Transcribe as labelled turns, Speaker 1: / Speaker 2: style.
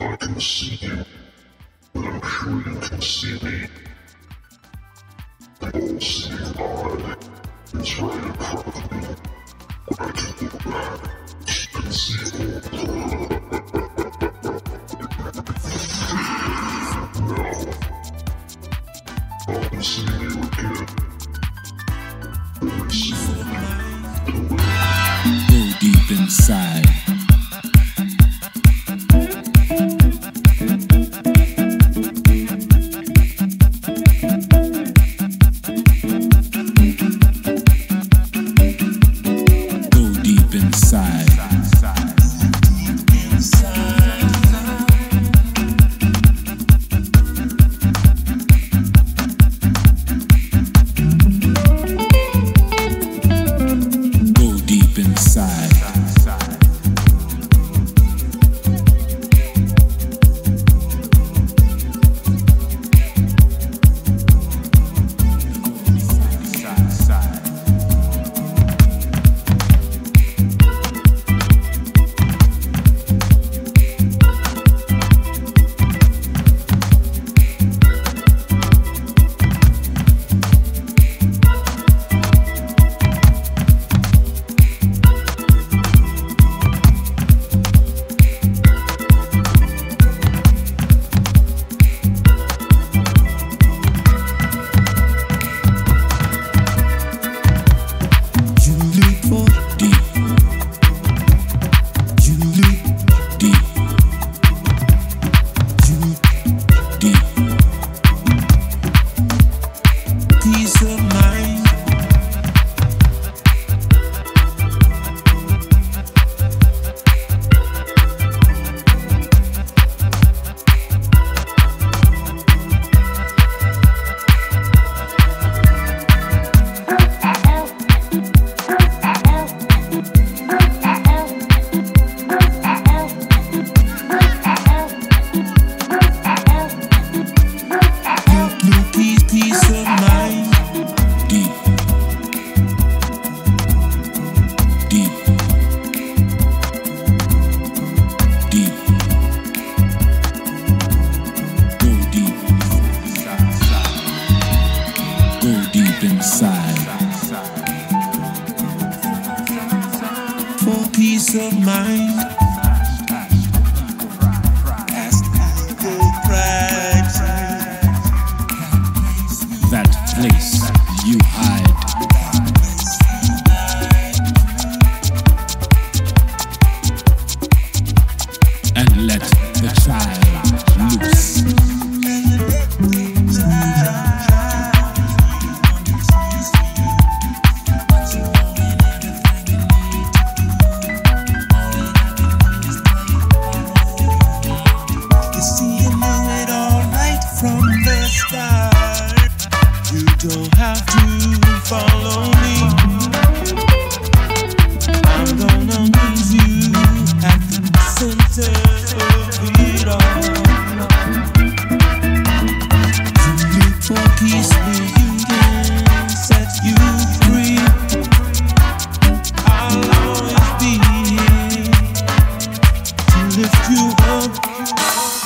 Speaker 1: I can see you, but I'm sure you can see me. The all-seeing eye is right in front of me. When I can look back, you can see all now,
Speaker 2: peace of mind. oh.